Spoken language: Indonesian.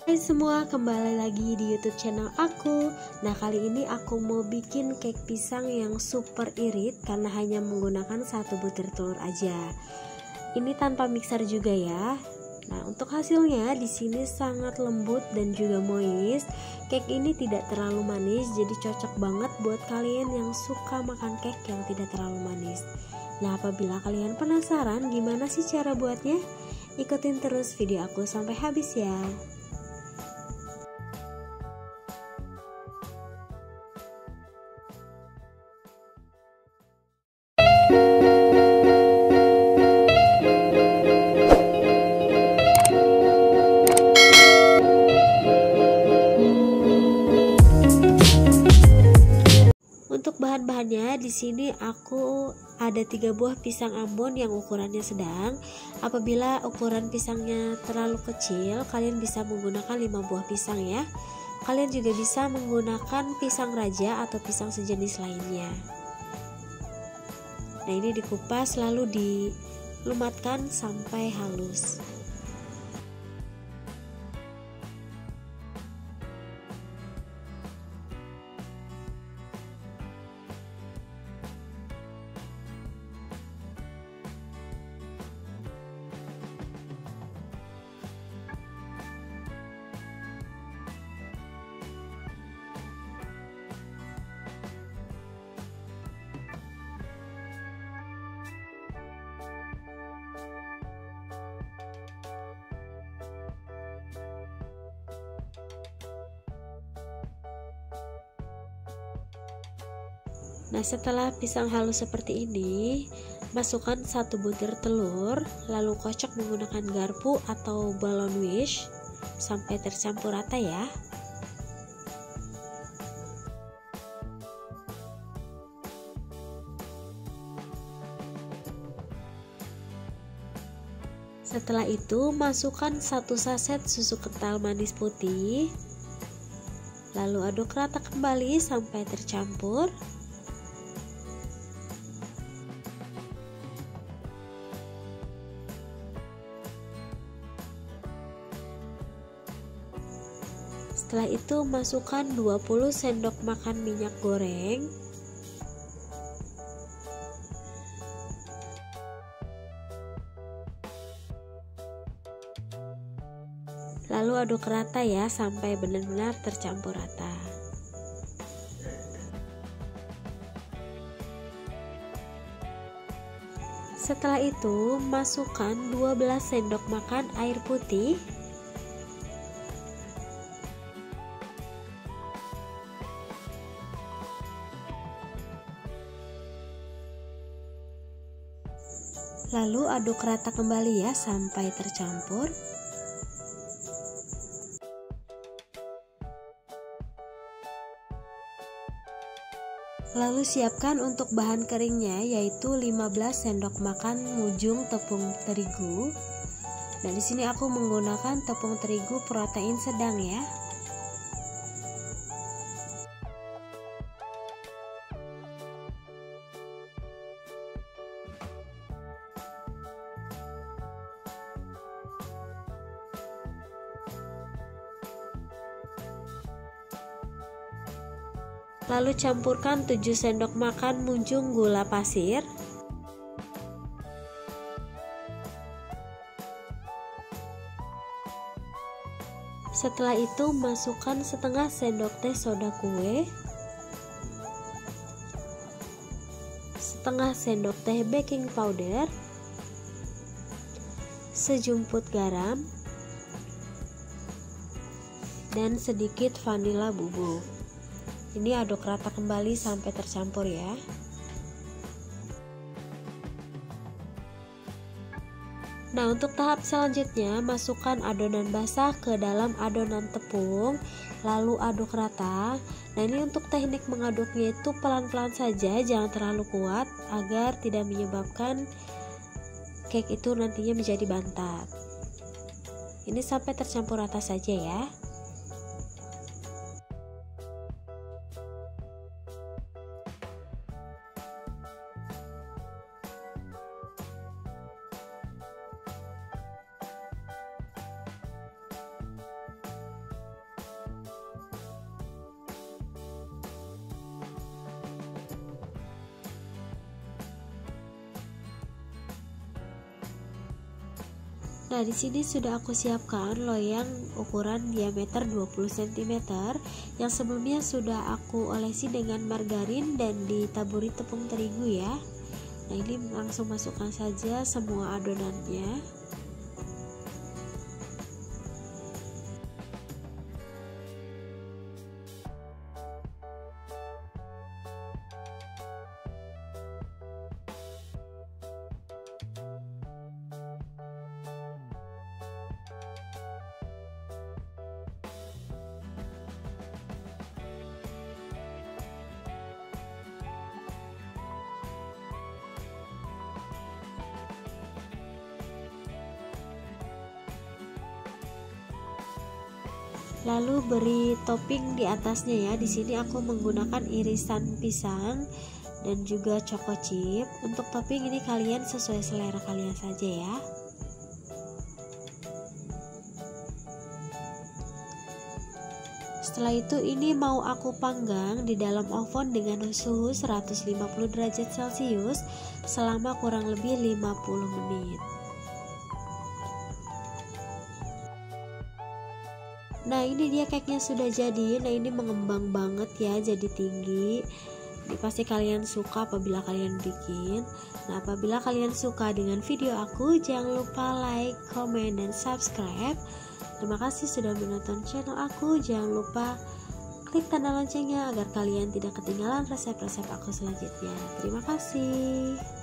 Hai semua, kembali lagi di YouTube channel aku. Nah, kali ini aku mau bikin cake pisang yang super irit karena hanya menggunakan satu butir telur aja. Ini tanpa mixer juga ya. Nah, untuk hasilnya di sini sangat lembut dan juga moist. Cake ini tidak terlalu manis, jadi cocok banget buat kalian yang suka makan cake yang tidak terlalu manis. Nah, apabila kalian penasaran gimana sih cara buatnya, ikutin terus video aku sampai habis ya. Sini aku ada tiga buah pisang Ambon yang ukurannya sedang. Apabila ukuran pisangnya terlalu kecil, kalian bisa menggunakan lima buah pisang ya. Kalian juga bisa menggunakan pisang raja atau pisang sejenis lainnya. Nah, ini dikupas lalu dilumatkan sampai halus. Nah, setelah pisang halus seperti ini, masukkan satu butir telur, lalu kocok menggunakan garpu atau balon wish sampai tercampur rata ya. Setelah itu, masukkan satu saset susu kental manis putih. Lalu aduk rata kembali sampai tercampur. Setelah itu masukkan 20 sendok makan minyak goreng. Lalu aduk rata ya sampai benar-benar tercampur rata. Setelah itu masukkan 12 sendok makan air putih Lalu aduk rata kembali ya sampai tercampur. Lalu siapkan untuk bahan keringnya yaitu 15 sendok makan mujung tepung terigu. Nah, di sini aku menggunakan tepung terigu protein sedang ya. Lalu campurkan 7 sendok makan munjung gula pasir. Setelah itu masukkan setengah sendok teh soda kue. Setengah sendok teh baking powder. Sejumput garam dan sedikit vanila bubuk. Ini aduk rata kembali sampai tercampur ya. Nah, untuk tahap selanjutnya, masukkan adonan basah ke dalam adonan tepung, lalu aduk rata. Nah, ini untuk teknik mengaduknya itu pelan-pelan saja, jangan terlalu kuat agar tidak menyebabkan cake itu nantinya menjadi bantat. Ini sampai tercampur rata saja ya. Nah, di sini sudah aku siapkan loyang ukuran diameter 20 cm yang sebelumnya sudah aku olesi dengan margarin dan ditaburi tepung terigu ya. Nah, ini langsung masukkan saja semua adonannya. Lalu beri topping di atasnya ya. Di sini aku menggunakan irisan pisang dan juga choco chip. Untuk topping ini kalian sesuai selera kalian saja ya. Setelah itu ini mau aku panggang di dalam oven dengan suhu 150 derajat celcius selama kurang lebih 50 menit Nah ini dia cake nya sudah jadi. Nah ini mengembang banget ya jadi tinggi. Pasti kalian suka apabila kalian bikin. Nah apabila kalian suka dengan video aku Jangan lupa like, comment, dan subscribe. Terima kasih sudah menonton channel aku. Jangan lupa klik tanda loncengnya Agar kalian tidak ketinggalan resep-resep aku selanjutnya. Terima kasih